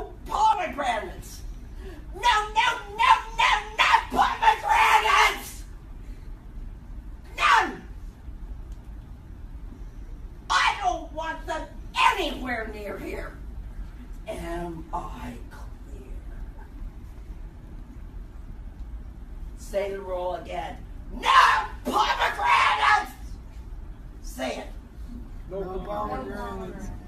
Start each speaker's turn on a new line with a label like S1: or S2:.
S1: no pomegranates. No, no, no, no, no pomegranates! None! I don't want them anywhere near here. Am I clear? Say the roll again. No pomegranates! Say it. No, no pomegranates. pomegranates.